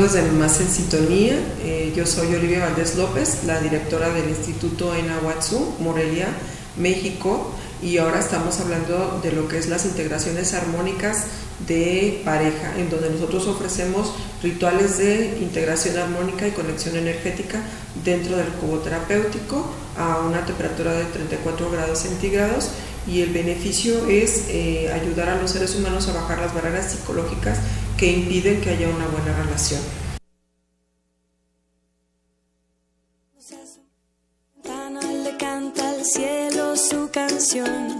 De Más en Sintonía, eh, yo soy Olivia Valdés López, la directora del Instituto Enahuatsu, Morelia, México, y ahora estamos hablando de lo que es las integraciones armónicas de pareja, en donde nosotros ofrecemos rituales de integración armónica y conexión energética dentro del cubo terapéutico a una temperatura de 34 grados centígrados y el beneficio es eh, ayudar a los seres humanos a bajar las barreras psicológicas que impiden que haya una buena relación. le canta al cielo su canción.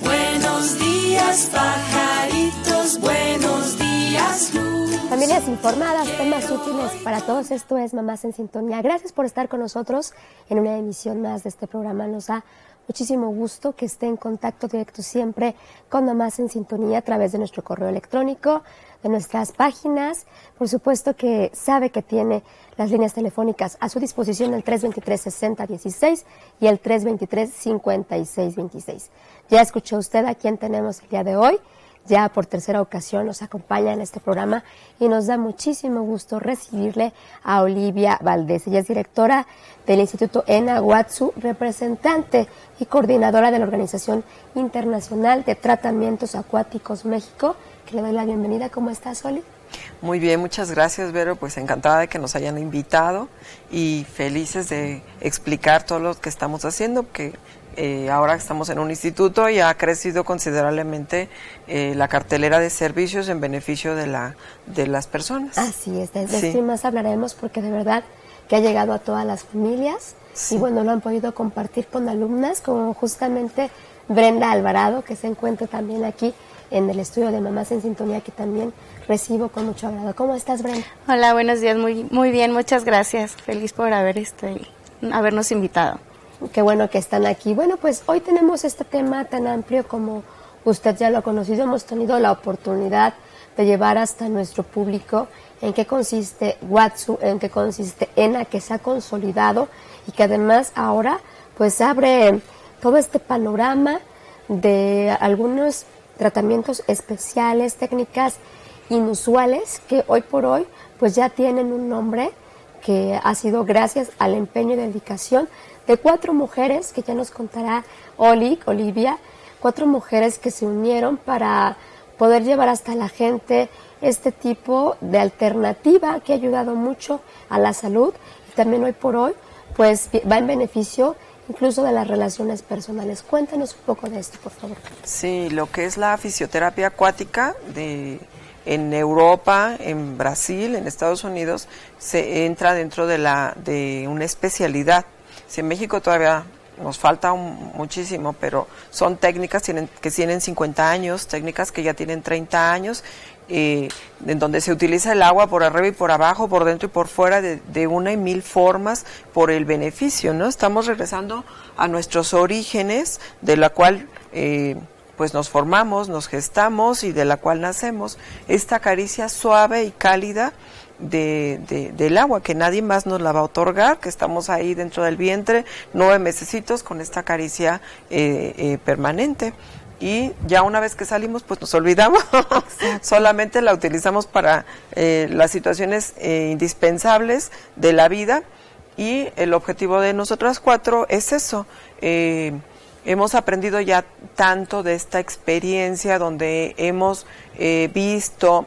Buenos días, pajaritos, buenos días, luz. Familias informadas, temas útiles para todos. Esto es Mamás en Sintonía. Gracias por estar con nosotros en una emisión más de este programa. Nos ha muchísimo gusto que esté en contacto directo siempre con Mamás en Sintonía a través de nuestro correo electrónico, de nuestras páginas. Por supuesto que sabe que tiene las líneas telefónicas a su disposición el 323-6016 y el 323-5626. Ya escuchó usted a quién tenemos el día de hoy ya por tercera ocasión nos acompaña en este programa y nos da muchísimo gusto recibirle a Olivia Valdés. Ella es directora del Instituto Enahuatsu, representante y coordinadora de la Organización Internacional de Tratamientos Acuáticos México. Que le doy la bienvenida. ¿Cómo estás, Oli? Muy bien, muchas gracias, Vero. Pues encantada de que nos hayan invitado y felices de explicar todo lo que estamos haciendo, que eh, ahora estamos en un instituto y ha crecido considerablemente eh, la cartelera de servicios en beneficio de, la, de las personas. Así es, de, esto más hablaremos porque de verdad que ha llegado a todas las familias y bueno, lo han podido compartir con alumnas como justamente Brenda Alvarado, que se encuentra también aquí en el estudio de Mamás en Sintonía, que también recibo con mucho agrado. ¿Cómo estás, Brenda? Hola, buenos días, muy, muy bien, muchas gracias. Feliz por haber este, habernos invitado. Qué bueno que están aquí. Bueno, pues hoy tenemos este tema tan amplio como usted ya lo ha conocido. Hemos tenido la oportunidad de llevar hasta nuestro público en qué consiste Watsu, en qué consiste ENA, que se ha consolidado y que además ahora pues abre todo este panorama de algunos tratamientos especiales, técnicas inusuales que hoy por hoy pues ya tienen un nombre que ha sido gracias al empeño y dedicación de cuatro mujeres que ya nos contará Oli, Olivia, cuatro mujeres que se unieron para poder llevar hasta la gente este tipo de alternativa que ha ayudado mucho a la salud y también hoy por hoy pues va en beneficio incluso de las relaciones personales. Cuéntanos un poco de esto, por favor. Sí, lo que es la fisioterapia acuática de en Europa, en Brasil, en Estados Unidos, se entra dentro de la de una especialidad si en México todavía nos falta muchísimo, pero son técnicas que tienen 50 años, técnicas que ya tienen 30 años, en donde se utiliza el agua por arriba y por abajo, por dentro y por fuera, de, una y mil formas por el beneficio, ¿no? Estamos regresando a nuestros orígenes, de la cual... Eh, pues nos formamos, nos gestamos y de la cual nacemos. Esta caricia suave y cálida de, del agua, que nadie más nos la va a otorgar, que estamos ahí dentro del vientre nueve mesecitos con esta caricia eh, eh, permanente. Y ya una vez que salimos, pues nos olvidamos, solamente la utilizamos para eh, las situaciones indispensables de la vida y el objetivo de nosotras cuatro es eso. hemos aprendido ya tanto de esta experiencia donde hemos visto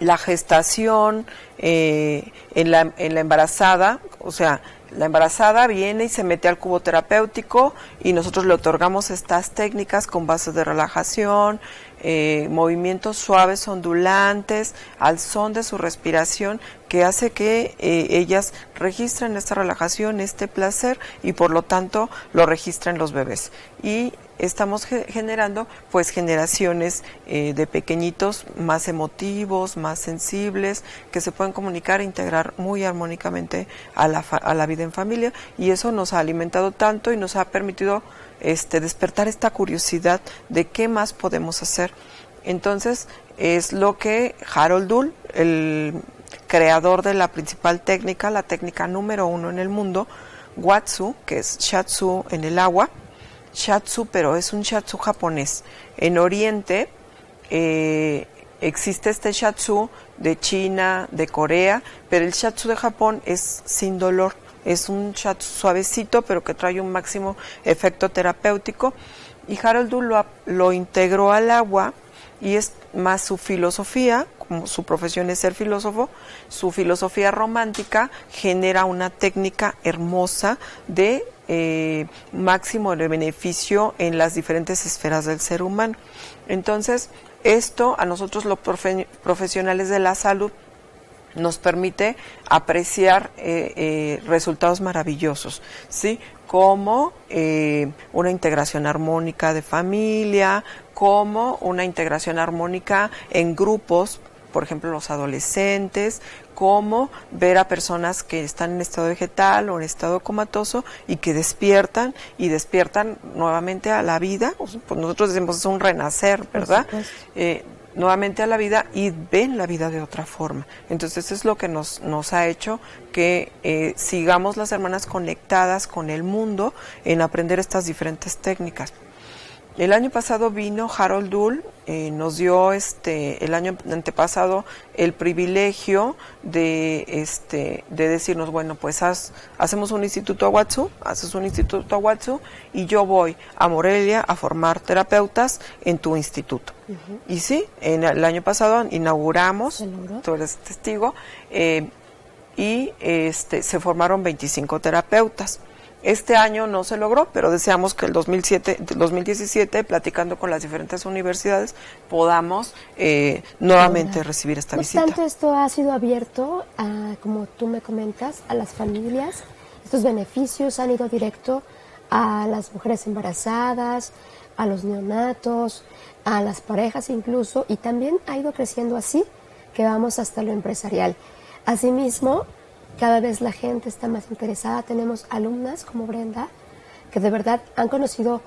la gestación eh, en, la, en la embarazada, o sea, la embarazada viene y se mete al cubo terapéutico y nosotros le otorgamos estas técnicas con bases de relajación, eh, movimientos suaves, ondulantes, al son de su respiración, que hace que eh, ellas registren esta relajación, este placer y por lo tanto lo registren los bebés. Y estamos generando pues generaciones eh, de pequeñitos más emotivos, más sensibles, que se pueden comunicar e integrar muy armónicamente a la, a la vida en familia y eso nos ha alimentado tanto y nos ha permitido este, despertar esta curiosidad de qué más podemos hacer. Entonces, es lo que Harold Dull, el creador de la principal técnica, la técnica número uno en el mundo, Watsu, que es Shatsu en el agua, Shatsu, pero es un Shatsu japonés. En Oriente, eh, existe este shatsu de China, de Corea, pero el shatsu de Japón es sin dolor. Es un shatsu suavecito, pero que trae un máximo efecto terapéutico. Y Harold lo, lo integró al agua y es más su filosofía, como su profesión es ser filósofo, su filosofía romántica genera una técnica hermosa de eh, máximo de beneficio en las diferentes esferas del ser humano. Entonces, esto a nosotros los profesionales de la salud nos permite apreciar eh, eh, resultados maravillosos, ¿sí? Como una integración armónica de familia, como una integración armónica en grupos, por ejemplo, los adolescentes, como ver a personas que están en estado vegetal o en estado comatoso y que despiertan y despiertan nuevamente a la vida. Pues nosotros decimos es un renacer, ¿verdad? Eh, nuevamente a la vida y ven la vida de otra forma. Entonces es lo que nos, nos ha hecho que eh, sigamos las hermanas conectadas con el mundo en aprender estas diferentes técnicas. El año pasado vino Harold Dull, eh, nos dio este el año antepasado el privilegio de este de decirnos bueno pues hacemos un instituto Aguatsu, haces un instituto Aguatsu y yo voy a Morelia a formar terapeutas en tu instituto. Y sí, en el año pasado inauguramos, tú eres testigo, eh, y este se formaron 25 terapeutas. Este año no se logró, pero deseamos que el 2007, 2017, platicando con las diferentes universidades, podamos eh, nuevamente recibir esta no visita. tanto esto ha sido abierto, a, como tú me comentas, a las familias. Estos beneficios han ido directo a las mujeres embarazadas, a los neonatos, a las parejas incluso, y también ha ido creciendo así, que vamos hasta lo empresarial. Asimismo, cada vez la gente está más interesada. Tenemos alumnas como Brenda que de verdad han conocido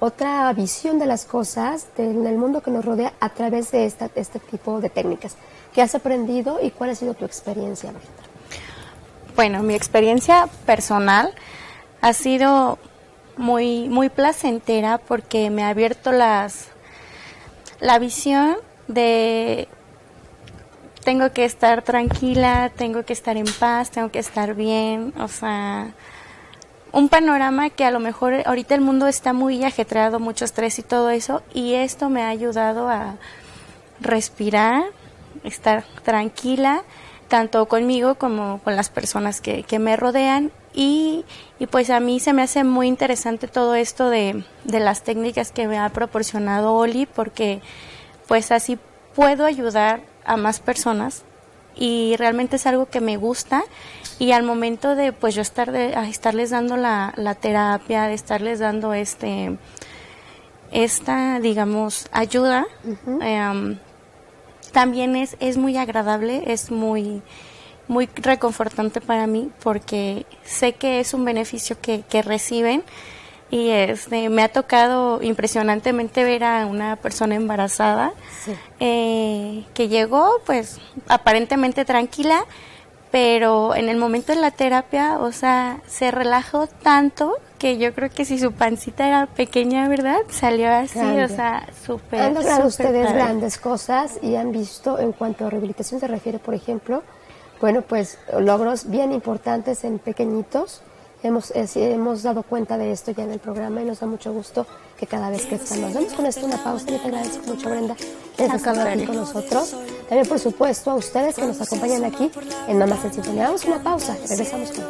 otra visión de las cosas en el mundo que nos rodea a través de esta, este tipo de técnicas. ¿Qué has aprendido y cuál ha sido tu experiencia, Brenda? Bueno, mi experiencia personal ha sido muy, muy placentera porque me ha abierto las, la visión de tengo que estar tranquila, tengo que estar en paz, tengo que estar bien, o sea, un panorama que a lo mejor ahorita el mundo está muy ajetreado, mucho estrés y todo eso, y esto me ha ayudado a respirar, estar tranquila, tanto conmigo como con las personas que, que me rodean, y, y, pues a mí se me hace muy interesante todo esto de, de las técnicas que me ha proporcionado Oli, porque pues así puedo ayudar a más personas y realmente es algo que me gusta y al momento de pues yo estar de, estarles dando la, la, terapia, de estarles dando este esta digamos ayuda em, también es, es muy agradable, es muy muy reconfortante para mí porque sé que es un beneficio que, que reciben y este me ha tocado impresionantemente ver a una persona embarazada eh, que llegó pues aparentemente tranquila pero en el momento de la terapia o sea se relajó tanto que yo creo que si su pancita era pequeña verdad salió así o sea súper han logrado ustedes grandes cosas y han visto en cuanto a rehabilitación se refiere por ejemplo bueno pues logros bien importantes en pequeñitos Hemos, hemos dado cuenta de esto ya en el programa y nos da mucho gusto que cada vez que estamos. Vamos con esto una pausa. Yo te agradezco mucho, Brenda, que estés aquí con nosotros. También, por supuesto, a ustedes que nos acompañan aquí en Mamás en Sintonía. Vamos una pausa. Regresamos con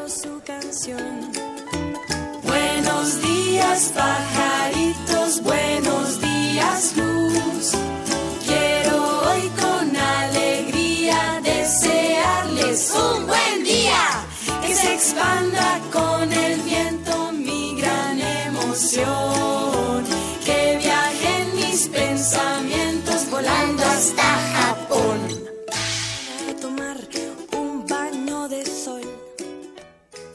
Buenos días, pajaritos. Buenos días, luz. Expanda con que viajen mis pensamientos volando hasta Japón. A tomar un baño de sol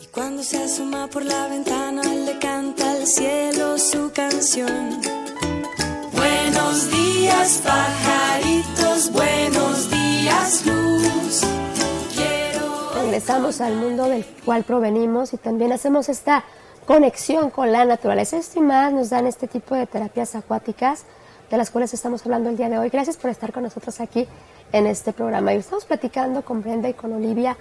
y cuando se asoma por la ventana le canta al cielo su canción. Buenos días pajaritos, buenos días luz. Regresamos al mundo del cual provenimos y también hacemos esta conexión con la naturaleza. Esto y más nos dan este tipo de terapias acuáticas de las cuales estamos hablando el día de hoy. Gracias por estar con nosotros aquí en este programa. Y estamos platicando con Brenda y con Olivia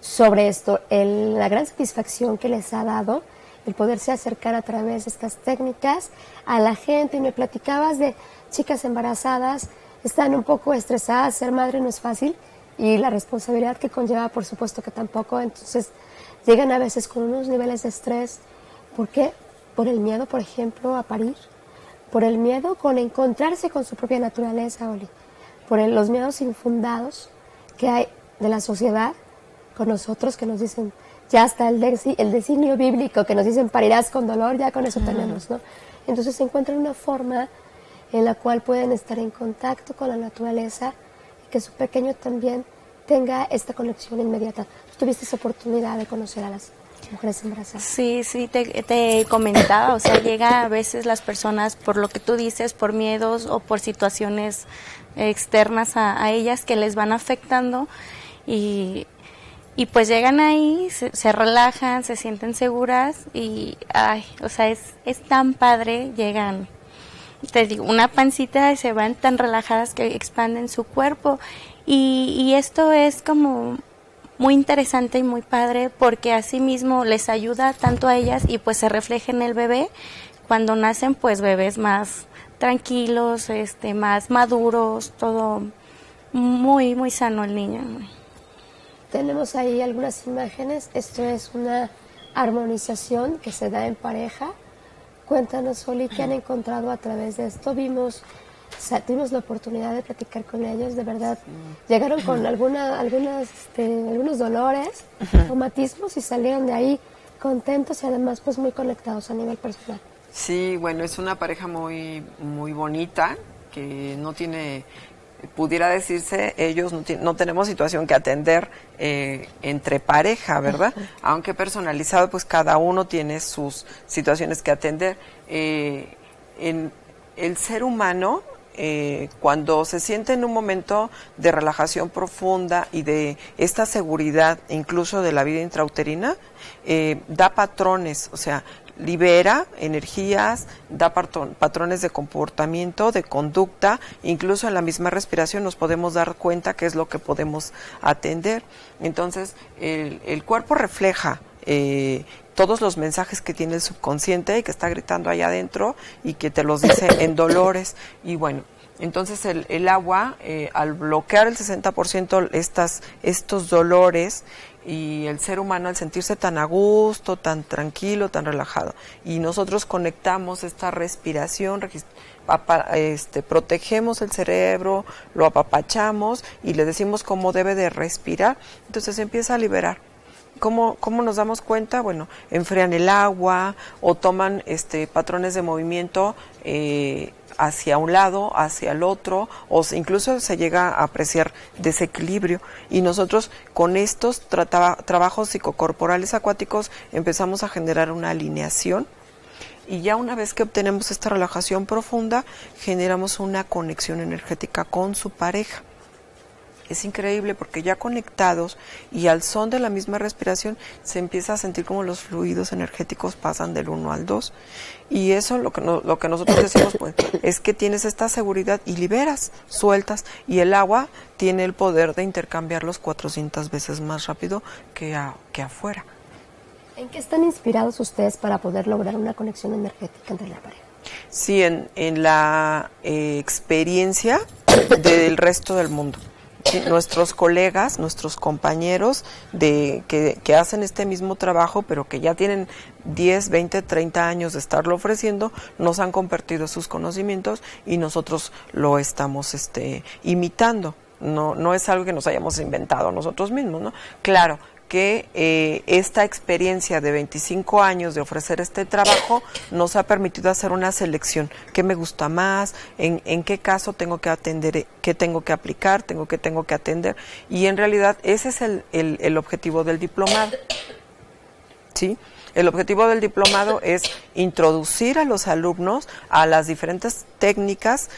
sobre esto, la gran satisfacción que les ha dado el poderse acercar a través de estas técnicas a la gente. Y me platicabas de chicas embarazadas, están un poco estresadas, ser madre no es fácil y la responsabilidad que conlleva, por supuesto que tampoco. Entonces, llegan a veces con unos niveles de estrés. ¿Por qué? Por el miedo, por ejemplo, a parir. Por el miedo con encontrarse con su propia naturaleza, Oli. Por los miedos infundados que hay de la sociedad con nosotros que nos dicen, ya hasta el, el designio bíblico que nos dicen parirás con dolor, ya con eso tenemos, ¿no? Entonces se encuentran una forma en la cual pueden estar en contacto con la naturaleza que su pequeño también tenga esta conexión inmediata. tuviste esa oportunidad de conocer a las mujeres embarazadas. Sí, sí, te, comentaba, o sea, llega a veces las personas por lo que tú dices, por miedos o por situaciones externas a, ellas que les van afectando y y pues llegan ahí, se, relajan, se sienten seguras y, ay, o sea, es, es tan padre, llegan, te digo, una pancita se van tan relajadas que expanden su cuerpo. Y, y esto es como muy interesante y muy padre porque así mismo les ayuda tanto a ellas y pues se refleja en el bebé. Cuando nacen pues bebés más tranquilos, este, más maduros, todo muy, muy sano el niño. Tenemos ahí algunas imágenes. Esto es una armonización que se da en pareja. Cuéntanos, Oli, ¿qué han encontrado a través de esto? Vimos, tuvimos la oportunidad de platicar con ellos, de verdad. Llegaron con alguna, algunas, este, algunos dolores, traumatismos y salieron de ahí contentos y además pues muy conectados a nivel personal. Sí, bueno, es una pareja muy, muy bonita que no tiene pudiera decirse, ellos no, tenemos situación que atender eh, entre pareja, ¿verdad? Aunque personalizado, pues cada uno tiene sus situaciones que atender. Eh, en el ser humano, eh, cuando se siente en un momento de relajación profunda y de esta seguridad, incluso de la vida intrauterina, da patrones, o sea, libera energías, da patrones de comportamiento, de conducta, incluso en la misma respiración nos podemos dar cuenta qué es lo que podemos atender. Entonces, el, cuerpo refleja eh, todos los mensajes que tiene el subconsciente y que está gritando allá adentro y que te los dice en dolores. Y bueno, entonces el, agua, eh, al bloquear el 60% estas, estos dolores, y el ser humano al sentirse tan a gusto, tan tranquilo, tan relajado. Y nosotros conectamos esta respiración, este, protegemos el cerebro, lo apapachamos y le decimos cómo debe de respirar, entonces empieza a liberar. ¿Cómo, ¿Cómo, nos damos cuenta? Bueno, enfrían el agua o toman este, patrones de movimiento eh, hacia un lado, hacia el otro, o incluso se llega a apreciar desequilibrio. Y nosotros con estos trabajos psicocorporales acuáticos empezamos a generar una alineación y ya una vez que obtenemos esta relajación profunda, generamos una conexión energética con su pareja es increíble porque ya conectados y al son de la misma respiración se empieza a sentir como los fluidos energéticos pasan del 1 al 2. Y eso lo que, lo que nosotros decimos pues, es que tienes esta seguridad y liberas, sueltas y el agua tiene el poder de intercambiarlos 400 veces más rápido que, que afuera. ¿En qué están inspirados ustedes para poder lograr una conexión energética entre la pareja? Sí, en, en la eh, experiencia del resto del mundo nuestros colegas, nuestros compañeros de, que, que, hacen este mismo trabajo, pero que ya tienen 10, 20, 30 años de estarlo ofreciendo, nos han compartido sus conocimientos y nosotros lo estamos este, imitando. No, no es algo que nos hayamos inventado nosotros mismos, ¿no? Claro, que eh, esta experiencia de 25 años de ofrecer este trabajo nos ha permitido hacer una selección. ¿Qué me gusta más? ¿En, en qué caso tengo que atender? ¿Qué tengo que aplicar? ¿Tengo que tengo que atender? Y en realidad ese es el, el, el objetivo del diplomado. ¿Sí? El objetivo del diplomado es introducir a los alumnos a las diferentes técnicas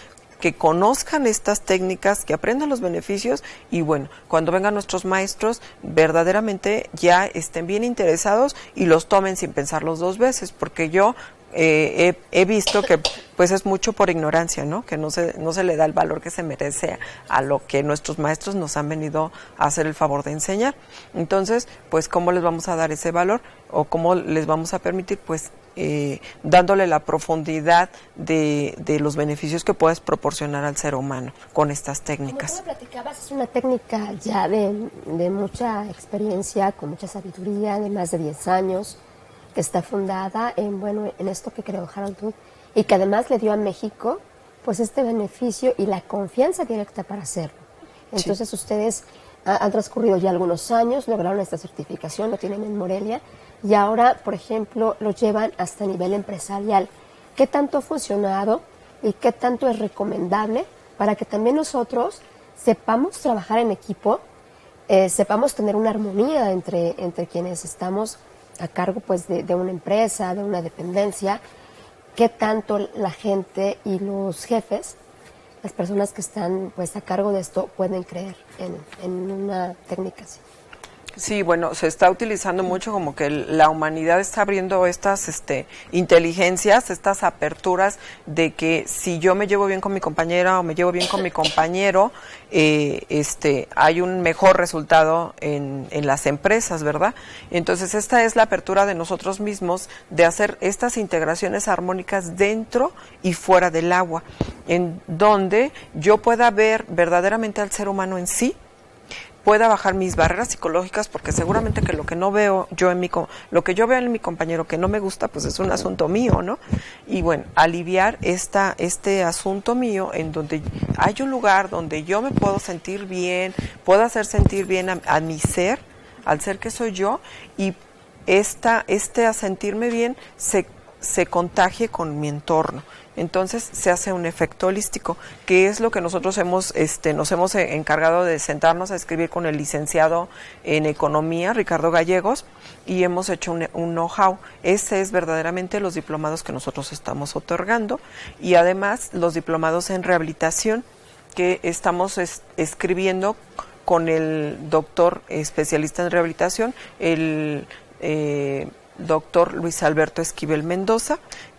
que conozcan estas técnicas, que aprendan los beneficios y bueno, cuando vengan nuestros maestros, verdaderamente ya estén bien interesados y los tomen sin pensarlos dos veces, porque yo eh, he, visto que pues es mucho por ignorancia, ¿no? Que no se, no se le da el valor que se merece a lo que nuestros maestros nos han venido a hacer el favor de enseñar. Entonces, pues, ¿cómo les vamos a dar ese valor? ¿O cómo les vamos a permitir? Pues, eh, dándole la profundidad de, de, los beneficios que puedes proporcionar al ser humano con estas técnicas. Como tú platicabas, es una técnica ya de, de mucha experiencia, con mucha sabiduría, de más de 10 años, que está fundada en, bueno, en esto que creó Harold Duke y que además le dio a México pues este beneficio y la confianza directa para hacerlo. Entonces sí. ustedes han transcurrido ya algunos años, lograron esta certificación, lo tienen en Morelia y ahora, por ejemplo, lo llevan hasta nivel empresarial. ¿Qué tanto ha funcionado y qué tanto es recomendable para que también nosotros sepamos trabajar en equipo, eh, sepamos tener una armonía entre, entre quienes estamos a cargo pues, de, una empresa, de una dependencia, qué tanto la gente y los jefes, las personas que están pues a cargo de esto, pueden creer en, en una técnica así. Sí, bueno, se está utilizando mucho como que la humanidad está abriendo estas este, inteligencias, estas aperturas de que si yo me llevo bien con mi compañera o me llevo bien con mi compañero, eh, este, hay un mejor resultado en, en las empresas, ¿verdad? Entonces esta es la apertura de nosotros mismos de hacer estas integraciones armónicas dentro y fuera del agua, en donde yo pueda ver verdaderamente al ser humano en sí, pueda bajar mis barreras psicológicas porque seguramente que lo que no veo yo en mi lo que yo veo en mi compañero que no me gusta pues es un asunto mío no y bueno aliviar esta este asunto mío en donde hay un lugar donde yo me puedo sentir bien puedo hacer sentir bien a, a mi ser al ser que soy yo y esta este a sentirme bien se se contagie con mi entorno entonces se hace un efecto holístico, que es lo que nosotros hemos, este, nos hemos encargado de sentarnos a escribir con el licenciado en economía, Ricardo Gallegos, y hemos hecho un, un know-how. Ese es verdaderamente los diplomados que nosotros estamos otorgando y además los diplomados en rehabilitación que estamos es, escribiendo con el doctor especialista en rehabilitación, el eh, doctor Luis Alberto Esquivel Mendoza,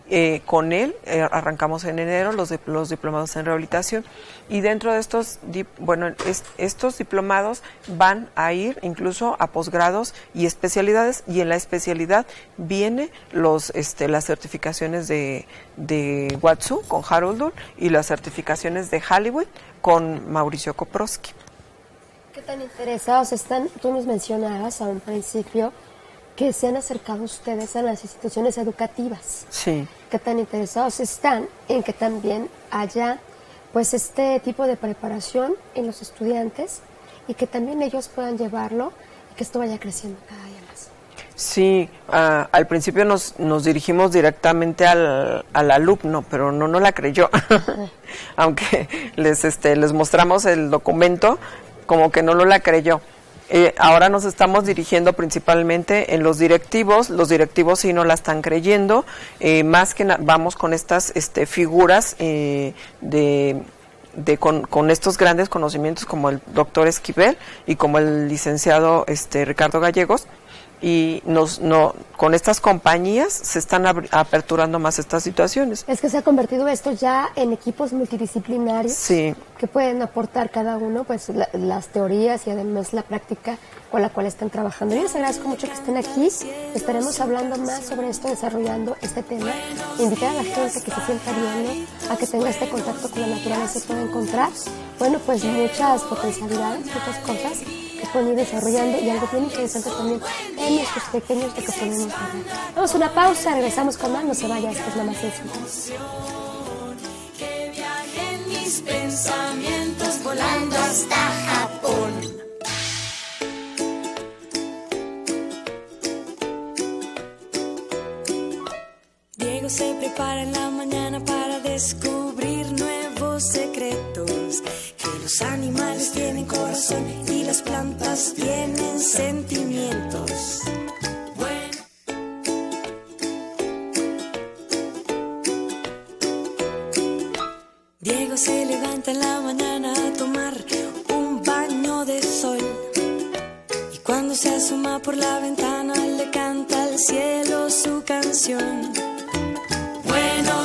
eh, con él eh, arrancamos en enero los, de, los, diplomados en rehabilitación y dentro de estos dip, bueno es, estos diplomados van a ir incluso a posgrados y especialidades y en la especialidad viene los este, las certificaciones de de Watsu con Harold y las certificaciones de Hollywood con Mauricio Koprowski. ¿Qué tan interesados están? Tú nos mencionabas a un principio que se han acercado ustedes a las instituciones educativas. Sí. ¿Qué tan interesados están en que también haya pues este tipo de preparación en los estudiantes y que también ellos puedan llevarlo y que esto vaya creciendo cada día más? Sí, uh, al principio nos, nos dirigimos directamente al, al, alumno, pero no no la creyó. Aunque les este les mostramos el documento, como que no lo la creyó. Eh, ahora nos estamos dirigiendo principalmente en los directivos, los directivos sí no la están creyendo, eh, más que vamos con estas este, figuras eh, de, de con, con, estos grandes conocimientos como el doctor Esquivel y como el licenciado este, Ricardo Gallegos, y nos no con estas compañías se están aperturando más estas situaciones. Es que se ha convertido esto ya en equipos multidisciplinarios sí. que pueden aportar cada uno pues la, las teorías y además la práctica con la cual están trabajando. Yo les agradezco mucho que estén aquí. Estaremos hablando más sobre esto, desarrollando este tema. Invitar a la gente que se sienta bien, a que tenga este contacto con la naturaleza y pueda encontrar, bueno, pues muchas potencialidades, muchas cosas que pueden ir desarrollando y algo bien interesante también en nuestros pequeños de que podemos hablar. Vamos a una pausa, regresamos con más, no se vaya, esto es la más sencilla. Que viajen mis pensamientos volando hasta Japón. Diego se prepara en la mañana para descubrir nuevos secretos. Que los animales tienen corazón y las plantas tienen sentimientos. Diego se levanta en la mañana a tomar un baño de sol. Y cuando se asoma por la ventana le canta al cielo su canción.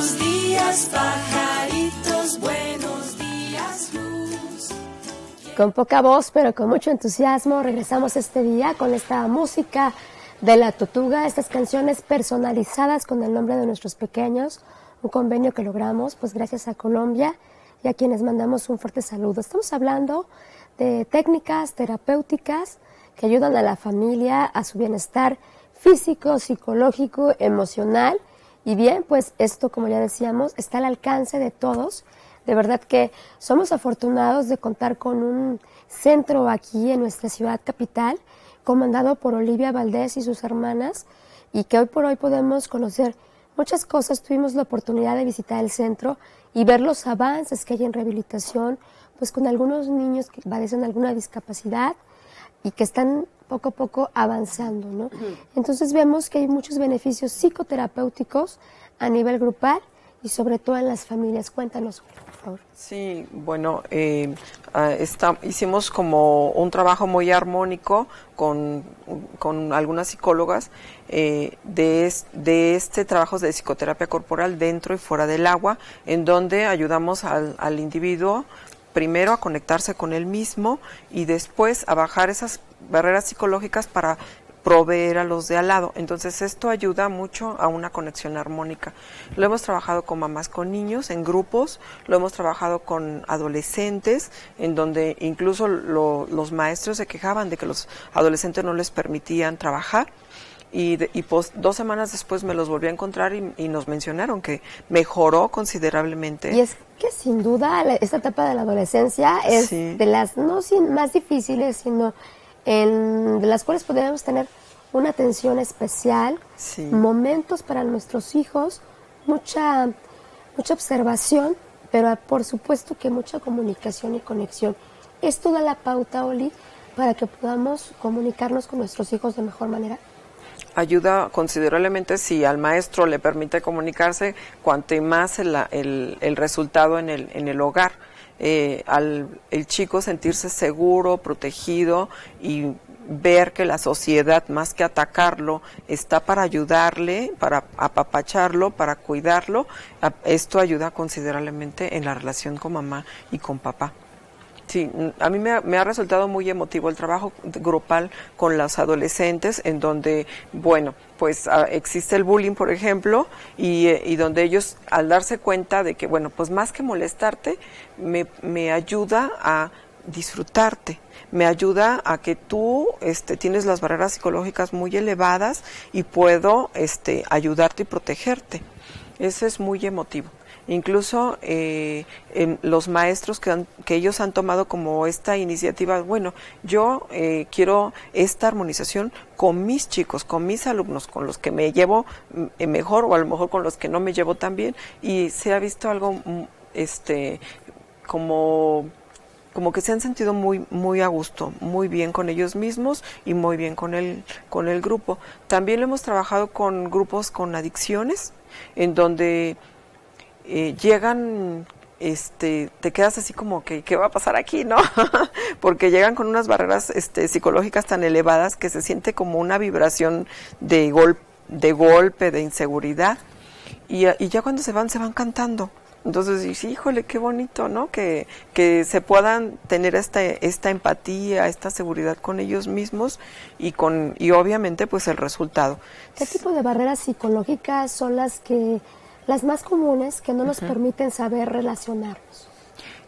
Buenos días, pajaritos, buenos días, luz. Con poca voz, pero con mucho entusiasmo, regresamos este día con esta música de la Tutuga, estas canciones personalizadas con el nombre de nuestros pequeños, un convenio que logramos, pues gracias a Colombia y a quienes mandamos un fuerte saludo. Estamos hablando de técnicas terapéuticas que ayudan a la familia a su bienestar físico, psicológico, emocional. Y bien, pues esto, como ya decíamos, está al alcance de todos. De verdad que somos afortunados de contar con un centro aquí en nuestra ciudad capital, comandado por Olivia Valdés y sus hermanas, y que hoy por hoy podemos conocer muchas cosas. Tuvimos la oportunidad de visitar el centro y ver los avances que hay en rehabilitación, pues con algunos niños que padecen alguna discapacidad y que están poco a poco avanzando, ¿no? Entonces vemos que hay muchos beneficios psicoterapéuticos a nivel grupal y sobre todo en las familias. Cuéntanos, por favor. Sí, bueno, eh, ah, está- hicimos como un trabajo muy armónico con, con algunas psicólogas eh, de, es- de este trabajo de psicoterapia corporal dentro y fuera del agua, en donde ayudamos al, al individuo primero a conectarse con él mismo y después a bajar esas barreras psicológicas para proveer a los de al lado. Entonces esto ayuda mucho a una conexión armónica. Lo hemos trabajado con mamás con niños en grupos, lo hemos trabajado con adolescentes, en donde incluso lo- los maestros se quejaban de que los adolescentes no les permitían trabajar. Y, de- y pos- dos semanas después me los volví a encontrar y, y nos mencionaron que mejoró considerablemente. Y es que sin duda esta etapa de la adolescencia es Sí. de las no sin, más difíciles, sino en, de las cuales podemos tener una atención especial, Sí. momentos para nuestros hijos, mucha, mucha observación, pero por supuesto que mucha comunicación y conexión. Esto da la pauta, Oli, para que podamos comunicarnos con nuestros hijos de mejor manera. ayuda considerablemente si al maestro le permite comunicarse, cuanto más el, el, el resultado en el, en el hogar. Eh, al el chico sentirse seguro, protegido y ver que la sociedad, más que atacarlo, está para ayudarle, para apapacharlo, para cuidarlo, esto ayuda considerablemente en la relación con mamá y con papá. Sí, a mí me ha, me ha resultado muy emotivo el trabajo grupal con los adolescentes, en donde, bueno, pues ah, existe el bullying, por ejemplo, y, eh, y donde ellos, al darse cuenta de que, bueno, pues más que molestarte, me, me ayuda a disfrutarte, me ayuda a que tú este, tienes las barreras psicológicas muy elevadas y puedo este, ayudarte y protegerte. Eso es muy emotivo. Incluso eh, los maestros que, han- que ellos han tomado como esta iniciativa, bueno, yo eh, quiero esta armonización con mis chicos, con mis alumnos, con los que me llevo mm, mejor o a lo mejor con los que no me llevo tan bien y se ha visto algo mm, este como como que se han sentido muy muy a gusto, muy bien con ellos mismos y muy bien con el con el grupo. También lo hemos trabajado con grupos con adicciones, en donde eh, llegan este te quedas así como que qué va a pasar aquí no porque llegan con unas barreras este psicológicas tan elevadas que se siente como una vibración de gol de golpe de inseguridad. Y, y ya cuando se van se van cantando. Entonces dices, híjole qué bonito no que que se puedan tener esta esta empatía esta seguridad con ellos mismos y con y obviamente pues el resultado. ¿Qué tipo de barreras psicológicas son las que las más comunes que no nos permiten saber relacionarnos?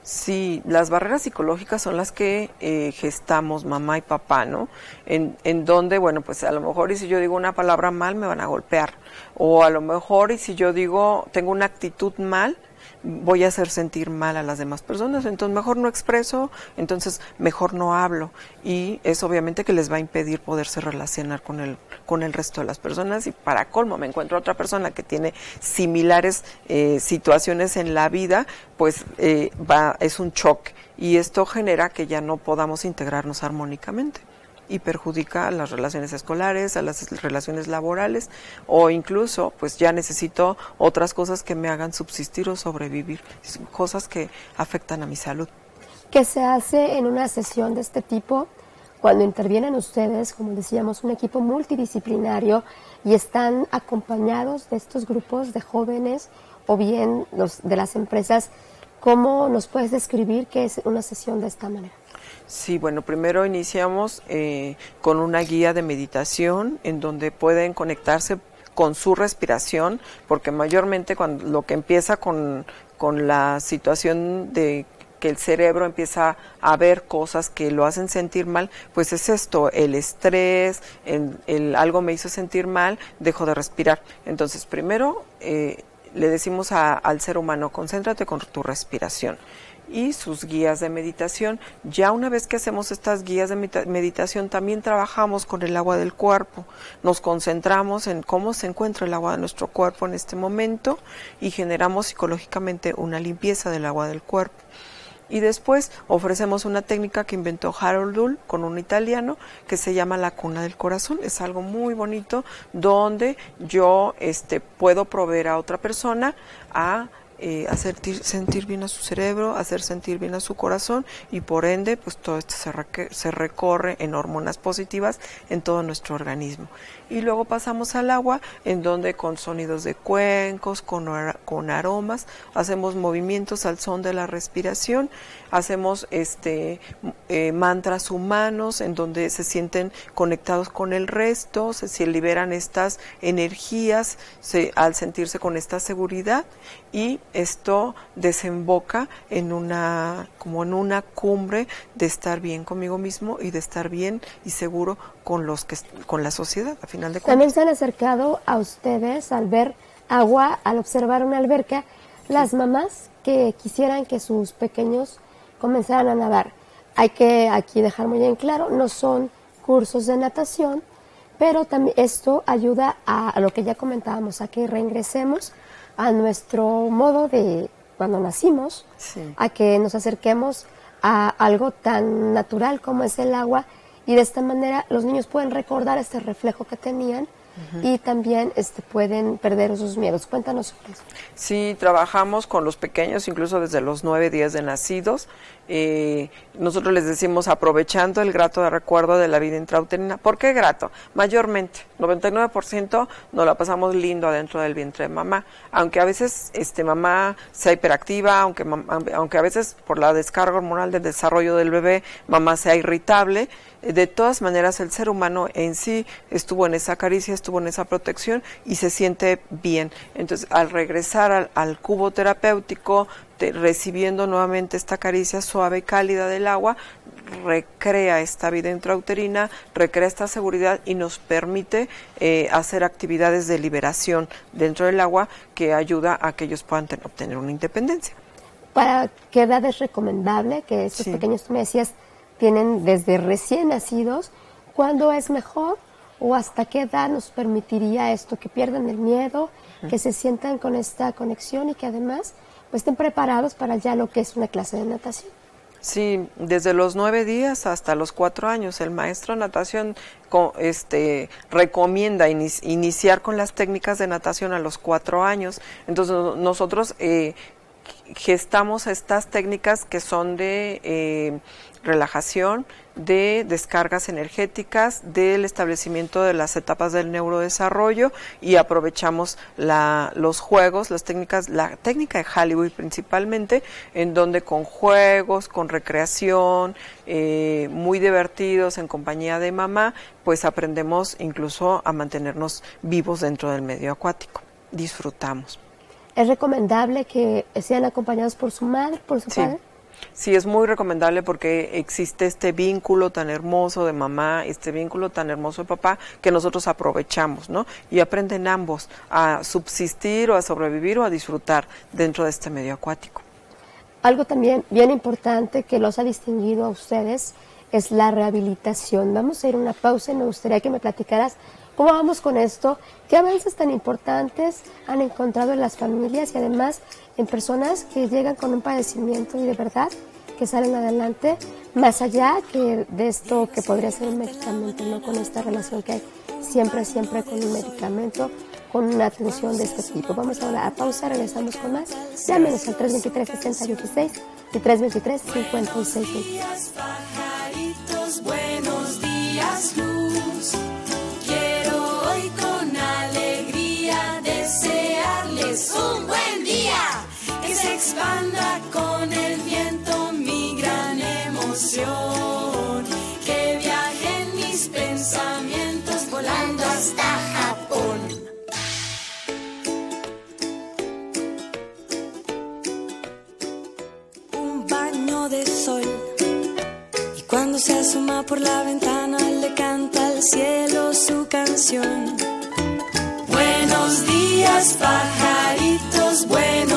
Sí, las barreras psicológicas son las que eh, gestamos mamá y papá, ¿no? En, en donde, bueno, pues a lo mejor y si yo digo una palabra mal me van a golpear. O a lo mejor y si yo digo, tengo una actitud mal, voy a hacer sentir mal a las demás personas. Entonces mejor no expreso, entonces mejor no hablo. Y eso obviamente que les va a impedir poderse relacionar con el, con el resto de las personas. Y para colmo, me encuentro otra persona que tiene similares eh, situaciones en la vida, pues eh, va, es un choque. Y esto genera que ya no podamos integrarnos armónicamente y perjudica a las relaciones escolares, a las relaciones laborales o incluso pues ya necesito otras cosas que me hagan subsistir o sobrevivir, cosas que afectan a mi salud. ¿Qué se hace en una sesión de este tipo cuando intervienen ustedes, como decíamos, un equipo multidisciplinario y están acompañados de estos grupos de jóvenes o bien los de las empresas. ¿Cómo nos puedes describir qué es una sesión de esta manera? Sí, bueno, primero iniciamos eh, con una guía de meditación en donde pueden conectarse con su respiración, porque mayormente cuando lo que empieza con, con la situación de que el cerebro empieza a ver cosas que lo hacen sentir mal, pues es esto, el estrés, el, algo me hizo sentir mal, dejo de respirar. Entonces, primero eh, le decimos al ser humano, concéntrate con tu respiración y sus guías de meditación. Ya una vez que hacemos estas guías de meditación, también trabajamos con el agua del cuerpo. Nos concentramos en cómo se encuentra el agua de nuestro cuerpo en este momento y generamos psicológicamente una limpieza del agua del cuerpo. Y después ofrecemos una técnica que inventó Harold Dull con un italiano que se llama la cuna del corazón. Es algo muy bonito donde yo este, puedo proveer a otra persona a eh, hacer sentir bien a su cerebro, hacer sentir bien a su corazón y por ende pues todo esto se, se recorre en hormonas positivas en todo nuestro organismo. Y luego pasamos al agua en donde con sonidos de cuencos, con, con aromas, hacemos movimientos al son de la respiración, hacemos este eh, mantras humanos en donde se sienten conectados con el resto, se, se liberan estas energías se, al sentirse con esta seguridad y esto desemboca en una como en una cumbre de estar bien conmigo mismo y de estar bien y seguro con los que con la sociedad a final de cuentas. También se han acercado a ustedes al ver agua, al observar una alberca, las mamás que quisieran que sus pequeños comenzaran a nadar. Hay que aquí dejar muy bien claro, no son cursos de natación, pero también esto ayuda a, lo que ya comentábamos, a que reingresemos a nuestro modo de cuando nacimos, a que nos acerquemos a algo tan natural como es el agua y de esta manera los niños pueden recordar este reflejo que tenían y también este, pueden perder sus miedos. Cuéntanos. Sí, trabajamos con los pequeños, incluso desde los nueve días de nacidos. Eh, nosotros les decimos aprovechando el grato de recuerdo de la vida intrauterina. ¿Por qué grato? Mayormente, 99% nos la pasamos lindo adentro del vientre de mamá. Aunque a veces este, mamá sea hiperactiva, aunque, aunque a veces por la descarga hormonal del desarrollo del bebé, mamá sea irritable, de todas maneras el ser humano en sí estuvo en esa caricia, estuvo en esa protección y se siente bien. Entonces, al regresar al, cubo terapéutico, recibiendo nuevamente esta caricia suave y cálida del agua, recrea esta vida intrauterina, recrea esta seguridad y nos permite eh, hacer actividades de liberación dentro del agua que ayuda a que ellos puedan obtener una independencia. ¿Para qué edad es recomendable que estos pequeños, tú me decías, tienen desde recién nacidos, ¿cuándo es mejor o hasta qué edad nos permitiría esto, que pierdan el miedo, que se sientan con esta conexión y que además pues, estén preparados para ya lo que es una clase de natación? Sí, desde los nueve días hasta los cuatro años. El maestro de natación este, recomienda iniciar con las técnicas de natación a los cuatro años. Entonces nosotros eh, gestamos estas técnicas que son de eh, relajación, de descargas energéticas, del establecimiento de las etapas del neurodesarrollo y aprovechamos la, los juegos, las técnicas, la técnica de Hollywood principalmente, en donde con juegos, con recreación, eh, muy divertidos en compañía de mamá, pues aprendemos incluso a mantenernos vivos dentro del medio acuático. Disfrutamos. ¿Es recomendable que sean acompañados por su madre, por su padre? Sí, es muy recomendable porque existe este vínculo tan hermoso de mamá, este vínculo tan hermoso de papá que nosotros aprovechamos, ¿no? Y aprenden ambos a subsistir o a sobrevivir o a disfrutar dentro de este medio acuático. Algo también bien importante que los ha distinguido a ustedes es la rehabilitación. Vamos a ir a una pausa y me gustaría que me platicaras ¿Cómo vamos con esto? ¿Qué avances tan importantes han encontrado en las familias y además en personas que llegan con un padecimiento y de verdad que salen adelante, más allá que de esto que podría ser un medicamento, no con esta relación que hay siempre, siempre con un medicamento, con una atención de este tipo. Vamos ahora a pausa, regresamos con más. Llámenos al 323-6016 y 323-56. Expanda con el viento mi gran emoción. Que viajen mis pensamientos volando hasta Japón. Un baño de sol. Y cuando se asoma por la ventana le canta al cielo su canción. Buenos días, pajaritos, buenos.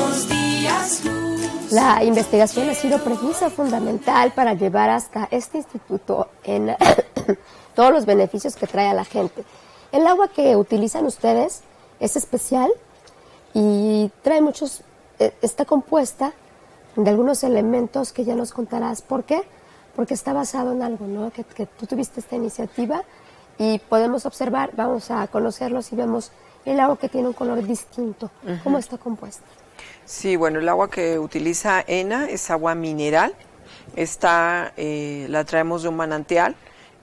La investigación ha sido precisa, fundamental para llevar hasta este instituto en todos los beneficios que trae a la gente. El agua que utilizan ustedes es especial y trae muchos, eh, está compuesta de algunos elementos que ya nos contarás. ¿Por qué? Porque está basado en algo, ¿no? Que, que tú tuviste esta iniciativa y podemos observar, vamos a conocerlos y vemos el agua que tiene un color distinto. ¿Cómo está compuesta? Sí, bueno, el agua que utiliza ENA es agua mineral. Esta eh, la traemos de un manantial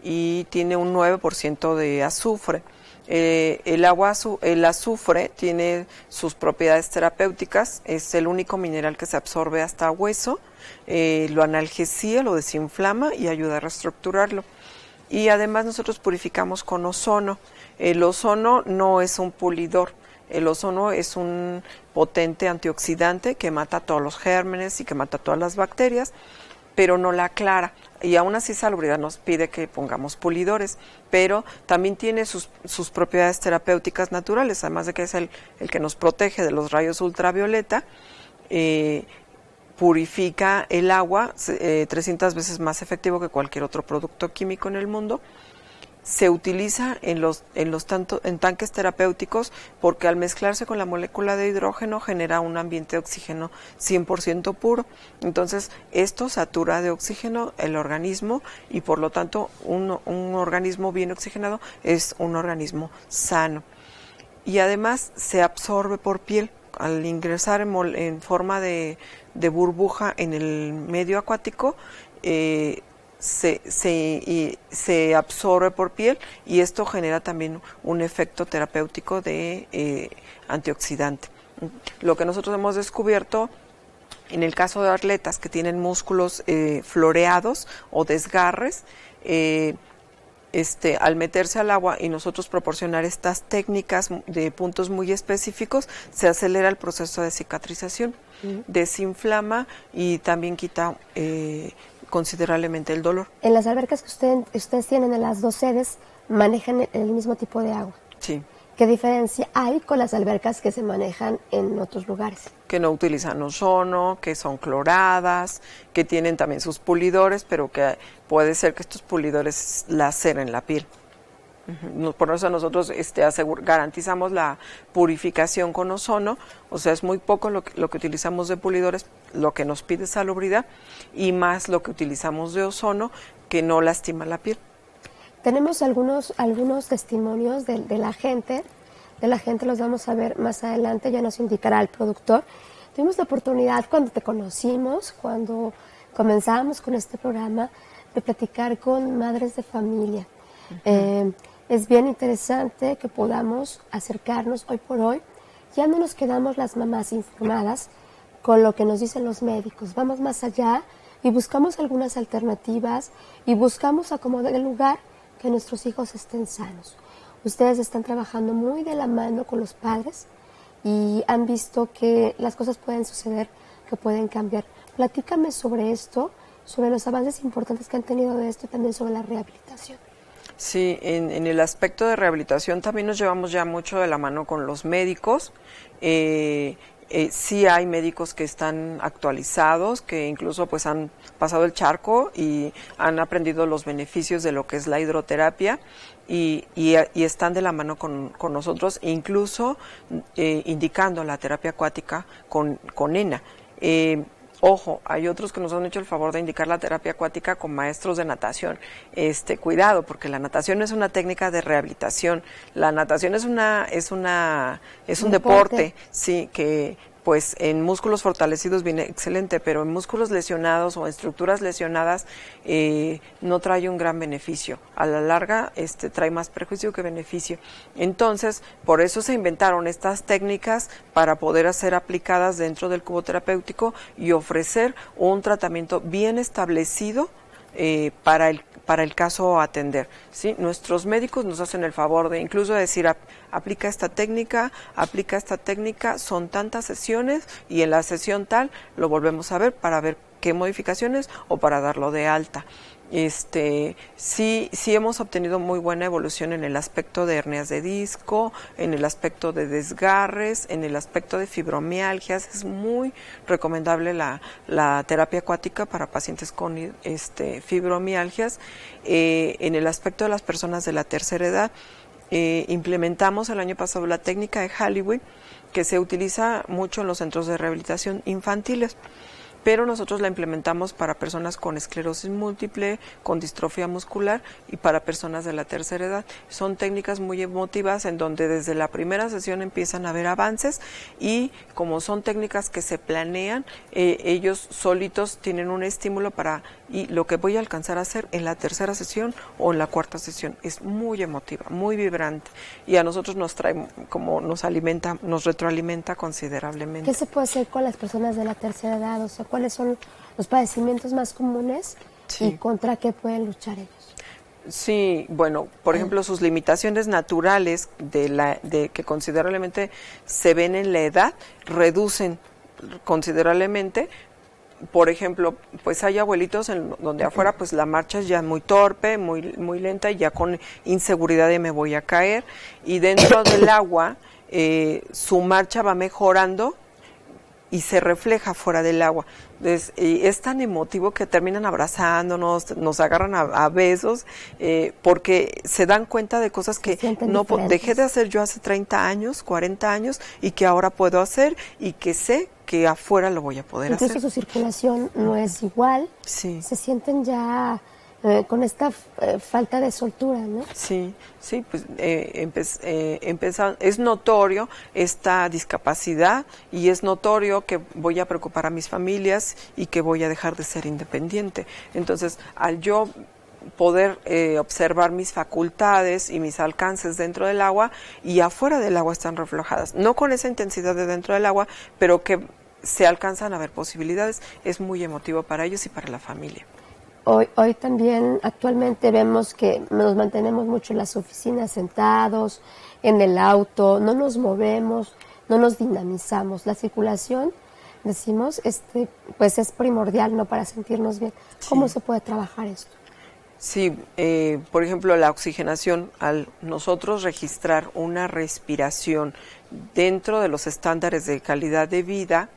y tiene un 9% de azufre. Eh, el agua, el azufre tiene sus propiedades terapéuticas, es el único mineral que se absorbe hasta hueso, eh, lo analgesia, lo desinflama y ayuda a reestructurarlo. Y además nosotros purificamos con ozono. El ozono no es un pulidor, el ozono es un potente antioxidante que mata todos los gérmenes y que mata todas las bacterias, pero no la aclara. Y aún así Salubridad nos pide que pongamos pulidores, pero también tiene sus, sus propiedades terapéuticas naturales, además de que es el, el que nos protege de los rayos ultravioleta. eh, purifica el agua eh, 300 veces más efectivo que cualquier otro producto químico en el mundo. Se utiliza en los, en los tanto, en tanques terapéuticos porque al mezclarse con la molécula de hidrógeno genera un ambiente de oxígeno 100% puro. Entonces, esto satura de oxígeno el organismo y por lo tanto un, un organismo bien oxigenado es un organismo sano y además se absorbe por piel al ingresar en, en forma de, de burbuja en el medio acuático eh, se, se, y se absorbe por piel y esto genera también un efecto terapéutico de eh, antioxidante. Lo que nosotros hemos descubierto en el caso de atletas que tienen músculos eh, floreados o desgarres, eh, este, al meterse al agua y nosotros proporcionar estas técnicas de puntos muy específicos, se acelera el proceso de cicatrización, desinflama y también quita eh, considerablemente el dolor. En las albercas que usted- ustedes tienen en las dos sedes, manejan el mismo tipo de agua. Sí, ¿Qué diferencia hay con las albercas que se manejan en otros lugares? que no utilizan ozono, que son cloradas, que tienen también sus pulidores, pero que puede ser que estos pulidores laceren la piel. Por eso nosotros este, asegur- garantizamos la purificación con ozono, o sea, es muy poco lo que, lo que utilizamos de pulidores, lo que nos pide salubridad, y más lo que utilizamos de ozono, que no lastima la piel. Tenemos algunos, algunos testimonios de, de la gente, de la gente los vamos a ver más adelante, ya nos indicará el productor. Tuvimos la oportunidad cuando te conocimos, cuando comenzábamos con este programa, de platicar con madres de familia. Eh, es bien interesante que podamos acercarnos hoy por hoy. Ya no nos quedamos las mamás informadas con lo que nos dicen los médicos. Vamos más allá y buscamos algunas alternativas y buscamos acomodar el lugar que nuestros hijos estén sanos. Ustedes están trabajando muy de la mano con los padres y han visto que las cosas pueden suceder, que pueden cambiar. Platícame sobre esto, sobre los avances importantes que han tenido de esto y también sobre la rehabilitación. Sí, en, en el aspecto de rehabilitación también nos llevamos ya mucho de la mano con los médicos. Eh, eh, sí hay médicos que están actualizados, que incluso pues han pasado el charco y han aprendido los beneficios de lo que es la hidroterapia y, están de la mano con, con nosotros, incluso eh, indicando la terapia acuática con, con ENA. Eh, Ojo, hay otros que nos han hecho el favor de indicar la terapia acuática con maestros de natación. Este, cuidado, porque la natación es una técnica de rehabilitación. La natación es una, es una, es un, Un deporte, deporte. sí, que, pues en músculos fortalecidos viene excelente, pero en músculos lesionados o en estructuras lesionadas eh, no trae un gran beneficio. A la larga este, trae más perjuicio que beneficio. Entonces, por eso se inventaron estas técnicas para poder ser aplicadas dentro del cubo terapéutico y ofrecer un tratamiento bien establecido eh, para el para el caso atender. ¿sí? Nuestros médicos nos hacen el favor de incluso decir, aplica esta técnica, aplica esta técnica, son tantas sesiones y en la sesión tal lo volvemos a ver para ver qué modificaciones o para darlo de alta este sí sí hemos obtenido muy buena evolución en el aspecto de hernias de disco, en el aspecto de desgarres, en el aspecto de fibromialgias. Es muy recomendable la, terapia acuática para pacientes con este fibromialgias. Eh, en el aspecto de las personas de la tercera edad, eh, implementamos el año pasado la técnica de Hollywood que se utiliza mucho en los centros de rehabilitación infantiles pero nosotros la implementamos para personas con esclerosis múltiple, con distrofia muscular y para personas de la tercera edad. Son técnicas muy emotivas en donde desde la primera sesión empiezan a haber avances y como son técnicas que se planean, eh, ellos solitos tienen un estímulo para y lo que voy a alcanzar a hacer en la tercera sesión o en la cuarta sesión es muy emotiva, muy vibrante y a nosotros nos trae como nos alimenta, nos retroalimenta considerablemente. ¿Qué se puede hacer con las personas de la tercera edad? O sea, cuáles son los padecimientos más comunes y contra qué pueden luchar ellos. Sí, bueno, por ejemplo, sus limitaciones naturales de la de que considerablemente se ven en la edad reducen considerablemente. Por ejemplo, pues hay abuelitos en donde afuera pues la marcha es ya muy torpe, muy muy lenta y ya con inseguridad de me voy a caer y dentro del agua eh, su marcha va mejorando y se refleja fuera del agua. Entonces, es tan emotivo que terminan abrazándonos, nos agarran a, besos, eh, porque se dan cuenta de cosas que no dejé de hacer yo hace 30 años, 40 años, y que ahora puedo hacer y que sé que afuera lo voy a poder hacer. Entonces su circulación no es igual, sí. se sienten ya eh, con esta eh, falta de soltura, ¿no? Sí, sí, pues eh, eh es notorio esta discapacidad y es notorio que voy a preocupar a mis familias y que voy a dejar de ser independiente. Entonces, al yo poder observar mis facultades y mis alcances dentro del agua y afuera del agua están reflejadas, no con esa intensidad de dentro del agua, pero que se alcanzan a ver posibilidades, es muy emotivo para ellos y para la familia. Hoy, hoy también actualmente vemos que nos mantenemos mucho en las oficinas sentados, en el auto, no nos movemos, no nos dinamizamos. La circulación, decimos, este, pues es primordial no para sentirnos bien. ¿Cómo se puede trabajar esto? Sí, eh, por ejemplo, la oxigenación, al nosotros registrar una respiración dentro de los estándares de calidad de vida,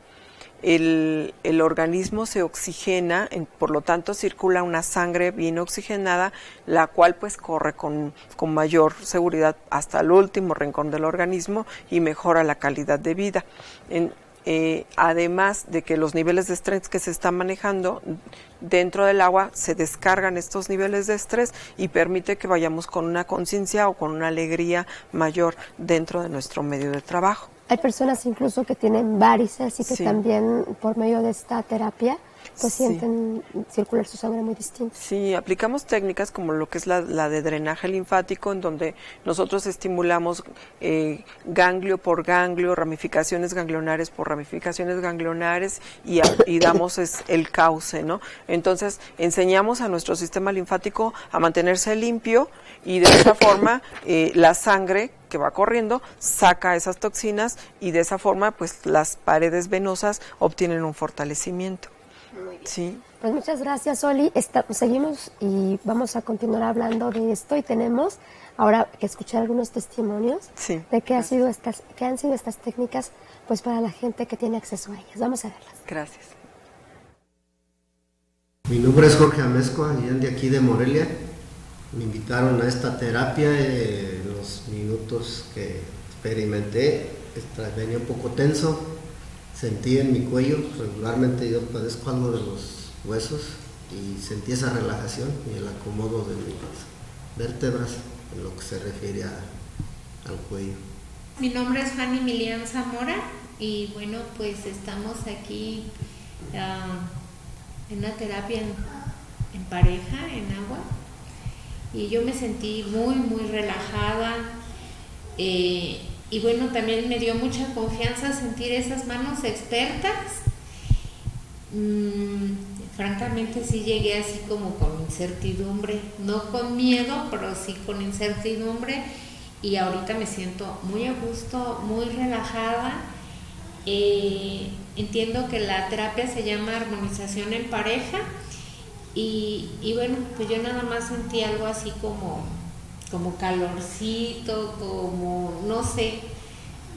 el, el, organismo se oxigena, por lo tanto circula una sangre bien oxigenada, la cual pues corre con, con, mayor seguridad hasta el último rincón del organismo y mejora la calidad de vida. En, eh, además de que los niveles de estrés que se están manejando dentro del agua se descargan estos niveles de estrés y permite que vayamos con una conciencia o con una alegría mayor dentro de nuestro medio de trabajo. Hay personas incluso que tienen varices y que también por medio de esta terapia pues sienten circular su sangre muy distinto. Sí, aplicamos técnicas como lo que es la, de drenaje linfático, en donde nosotros estimulamos eh, ganglio por ganglio, ramificaciones ganglionares por ramificaciones ganglionares y, y damos es, el cauce, ¿no? Entonces, enseñamos a nuestro sistema linfático a mantenerse limpio y de esa forma eh, la sangre que va corriendo saca esas toxinas y de esa forma pues las paredes venosas obtienen un fortalecimiento. Sí. Pues muchas gracias, Oli. seguimos y vamos a continuar hablando de esto y tenemos ahora que escuchar algunos testimonios de qué, ha sido estas, qué han sido estas técnicas pues para la gente que tiene acceso a ellas. Vamos a verlas. Gracias. Mi nombre es Jorge Amezco, y de aquí de Morelia. Me invitaron a esta terapia en los minutos que experimenté. Venía un poco tenso, sentí en mi cuello, regularmente yo padezco algo de los huesos y sentí esa relajación y el acomodo de mis vértebras en lo que se refiere al cuello. Mi nombre es Fanny Milian Zamora y bueno, pues estamos aquí ah, en una terapia en, pareja, en agua, y yo me sentí muy, muy relajada. Eh, y bueno, también me dio mucha confianza sentir esas manos expertas. Mm, francamente sí llegué así como con incertidumbre, no con miedo, pero sí con incertidumbre y ahorita me siento muy a gusto, muy relajada. Eh, entiendo que la terapia se llama armonización en pareja y, y, bueno, pues yo nada más sentí algo así como, como calorcito, como no sé,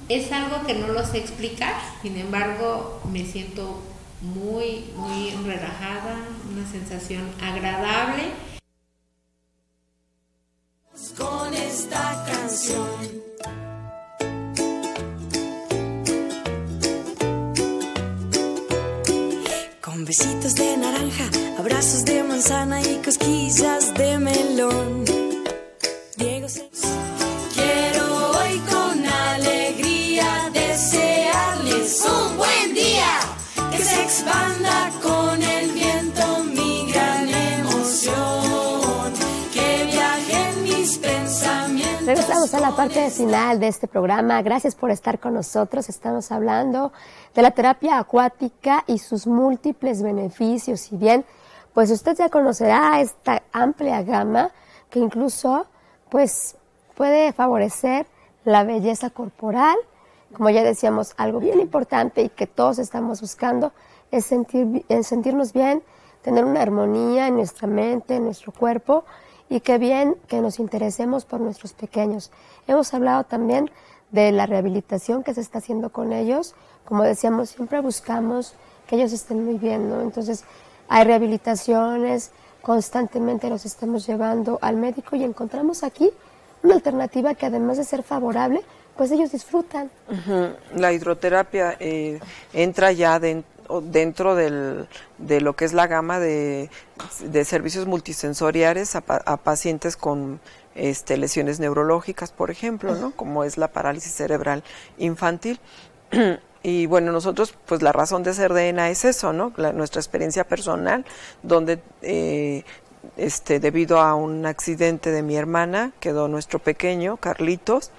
es algo que no lo sé explicar, sin embargo me siento muy, muy relajada, una sensación agradable con esta canción. Con besitos de naranja, abrazos de manzana y cosquillas de melón. La parte final de este programa. Gracias por estar con nosotros. Estamos hablando de la terapia acuática y sus múltiples beneficios. Si bien, pues usted ya conocerá esta amplia gama que incluso, pues, puede favorecer la belleza corporal. Como ya decíamos, algo bien importante y que todos estamos buscando es sentir, es sentirnos bien, tener una armonía en nuestra mente, en nuestro cuerpo y que bien que nos interesemos por nuestros pequeños. Hemos hablado también de la rehabilitación que se está haciendo con ellos. Como decíamos, siempre buscamos que ellos estén muy bien, ¿no? Entonces, hay rehabilitaciones, constantemente los estamos llevando al médico y encontramos aquí una alternativa que además de ser favorable, pues ellos disfrutan. La hidroterapia eh, entra ya den- o dentro del, de lo que es la gama de, de servicios multisensoriales a, a pacientes con este, lesiones neurológicas, por ejemplo, ¿no? como es la parálisis cerebral infantil. Y bueno, nosotros, pues la razón de ser de ENA es eso, ¿no? La- nuestra experiencia personal, donde eh, este, debido a un accidente de mi hermana, quedó nuestro pequeño, Carlitos,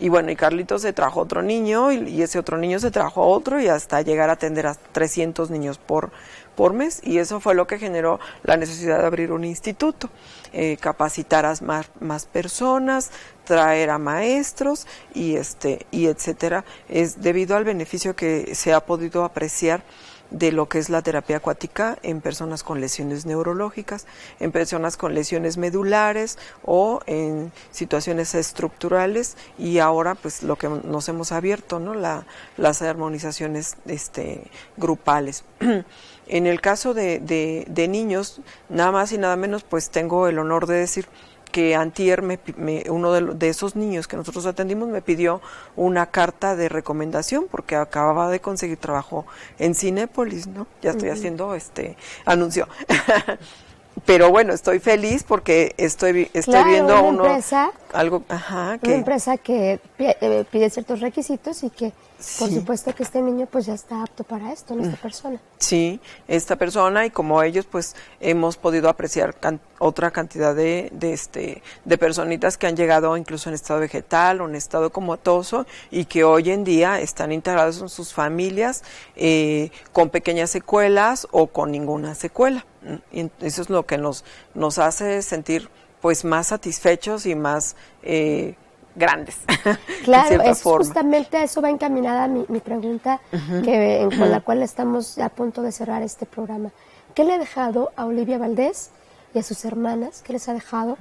y bueno, y Carlitos se trajo otro niño y, ese otro niño se trajo a otro y hasta llegar a atender a 300 niños por, por mes. Y eso fue lo que generó la necesidad de abrir un instituto, eh, capacitar a más, más personas, traer a maestros y este y etcétera, es debido al beneficio que se ha podido apreciar de lo que es la terapia acuática en personas con lesiones neurológicas, en personas con lesiones medulares o en situaciones estructurales y ahora pues lo que nos hemos abierto, ¿no? La, las armonizaciones este, grupales. en el caso de, de, de niños, nada más y nada menos, pues tengo el honor de decir que antier me me- uno de, de esos niños que nosotros atendimos me pidió una carta de recomendación porque acababa de conseguir trabajo en Cinépolis, ¿no? Ya estoy haciendo este anuncio. Pero bueno, estoy feliz porque estoy estoy Claro, viendo una uno empresa- algo, ajá, Una que empresa que eh, pide ciertos requisitos y que, por Sí. supuesto, que este niño pues ya está apto para esto, ¿no? esta persona. Sí, esta persona y como ellos, pues hemos podido apreciar can- otra cantidad de, de, este, de personitas que han llegado incluso en estado vegetal o en estado comatoso y que hoy en día están integrados en sus familias eh, con pequeñas secuelas o con ninguna secuela. Mm, Y eso es lo que nos, nos hace sentir pues más satisfechos y más eh, grandes. de Claro, es forma. justamente a eso va encaminada mi, mi pregunta que, en- con la cual estamos a punto de cerrar este programa. ¿Qué le ha dejado a Olivia Valdés y a sus hermanas? ¿Qué les ha dejado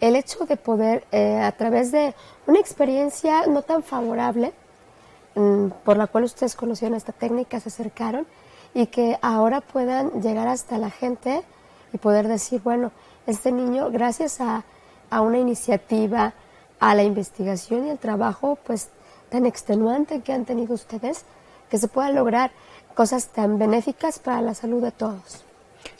el hecho de poder, eh, a través de una experiencia no tan favorable, mm, por la cual ustedes conocieron esta técnica, se acercaron y que ahora puedan llegar hasta la gente y poder decir, bueno, este niño, gracias a, a una iniciativa, a la investigación y el trabajo, pues tan extenuante que han tenido ustedes, que se puedan lograr cosas tan benéficas para la salud de todos.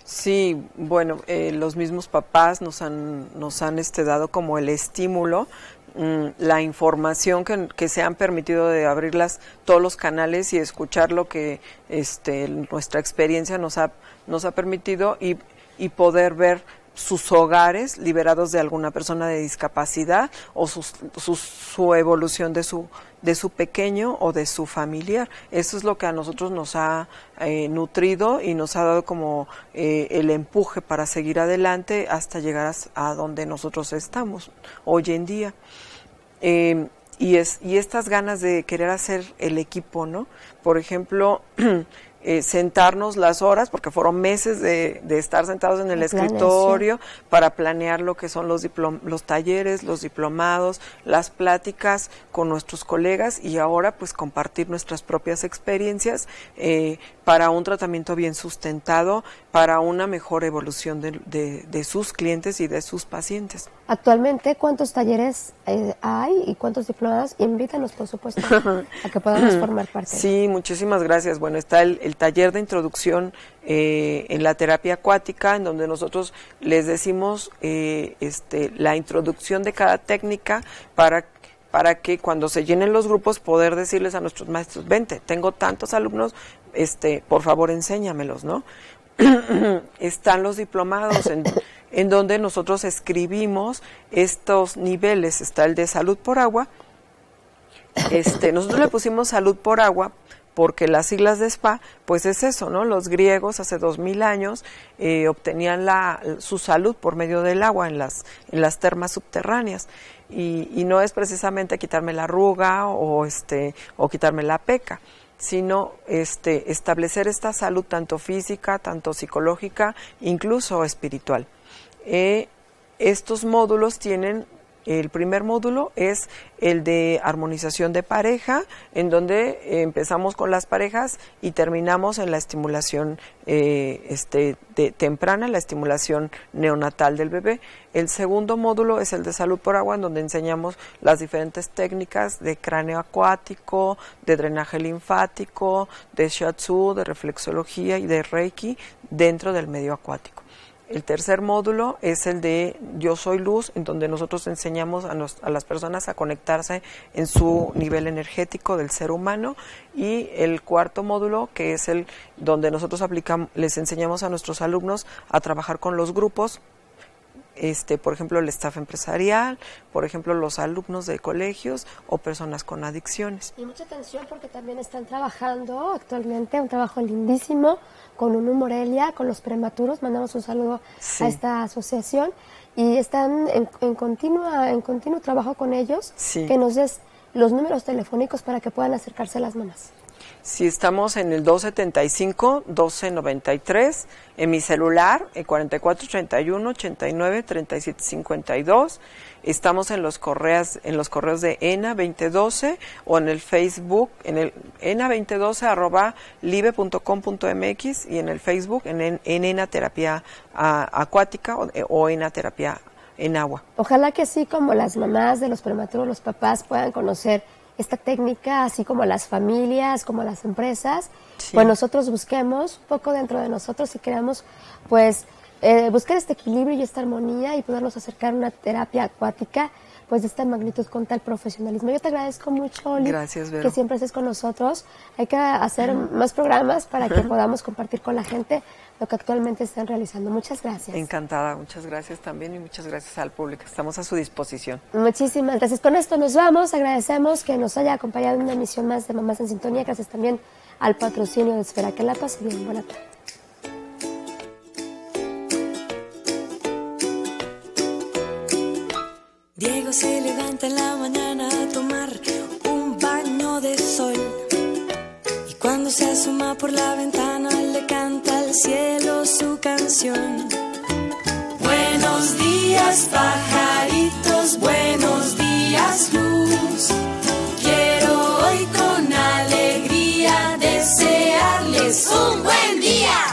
Sí, bueno, eh, los mismos papás nos han, nos han este, dado como el estímulo mm, la información que, que, se han permitido de abrirlas todos los canales y escuchar lo que este, nuestra experiencia nos ha, nos ha permitido y, y poder ver sus hogares liberados de alguna persona de discapacidad o su evolución de su, de su pequeño o de su familiar. Eso es lo que a nosotros nos ha eh, nutrido y nos ha dado como eh, el empuje para seguir adelante hasta llegar a, donde nosotros estamos hoy en día. Eh, y, es, y estas ganas de querer hacer el equipo, ¿no? Por ejemplo, eh, sentarnos las horas, porque fueron meses de, de estar sentados en el escritorio para planear lo que son los, los talleres, los diplomados, las pláticas con nuestros colegas y ahora pues compartir nuestras propias experiencias eh, para un tratamiento bien sustentado, para una mejor evolución de, de, sus clientes y de sus pacientes. Actualmente, ¿cuántos talleres eh, hay y cuántos diplomados? Invítanos, por supuesto, a que podamos formar parte. Sí, muchísimas gracias. Bueno, está el, el taller de introducción eh, en la terapia acuática, en donde nosotros les decimos eh, este, la introducción de cada técnica para para que cuando se llenen los grupos poder decirles a nuestros maestros, vente, tengo tantos alumnos, este, por favor enséñamelos, ¿no? Están los diplomados en, en donde nosotros escribimos estos niveles, está el de salud por agua, este, nosotros le pusimos salud por agua porque las siglas de spa, pues es eso, ¿no? Los griegos hace dos mil años eh, obtenían la, su salud por medio del agua en las, en las termas subterráneas. Y, y, no es precisamente quitarme la arruga o, este, o quitarme la peca, sino este, establecer esta salud tanto física, tanto psicológica, incluso espiritual. Eh, estos módulos tienen el primer módulo es el de armonización de pareja, en donde empezamos con las parejas y terminamos en la estimulación eh, este, temprana, la estimulación neonatal del bebé. El segundo módulo es el de salud por agua, en donde enseñamos las diferentes técnicas de cráneo acuático, de drenaje linfático, de shiatsu, de reflexología y de reiki dentro del medio acuático. El tercer módulo es el de Yo Soy Luz, en donde nosotros enseñamos a, a, las personas a conectarse en su nivel energético del ser humano. Y el cuarto módulo, que es el donde nosotros aplicamos, les enseñamos a nuestros alumnos a trabajar con los grupos este, por ejemplo, el staff empresarial, por ejemplo, los alumnos de colegios o personas con adicciones. Y mucha atención porque también están trabajando actualmente un trabajo lindísimo con UNU Morelia, con los prematuros. Mandamos un saludo a esta asociación y están en, en, continua, en continuo trabajo con ellos. Que nos des los números telefónicos para que puedan acercarse a las mamás. Si estamos en el 275-1293, en mi celular, el 4431-89-3752. Estamos en los, correos, en los correos de ENA2012 o en el Facebook, en el ENA2012 arroba y en el Facebook en, en, ENA Terapia Acuática o, o ENA Terapia en Agua. Ojalá que así como las mamás de los prematuros, los papás puedan conocer esta técnica, así como las familias, como las empresas, pues nosotros busquemos un poco dentro de nosotros y queramos, pues, eh, buscar este equilibrio y esta armonía y podernos acercar a una terapia acuática pues de esta magnitud con tal profesionalismo. Yo te agradezco mucho, Oli, que siempre estés con nosotros. Hay que hacer más programas para que podamos compartir con la gente lo que actualmente están realizando. Muchas gracias. Encantada, muchas gracias también y muchas gracias al público. Estamos a su disposición. Muchísimas gracias. Con esto nos vamos. Agradecemos que nos haya acompañado en una emisión más de Mamás en Sintonía. Gracias también al patrocinio de Esfera. Que la pase bien. Buena tarde. Diego se levanta en la mañana a tomar se asoma por la ventana, le canta al cielo su canción. Buenos días pajaritos, buenos días luz. Quiero hoy con alegría desearles un buen día.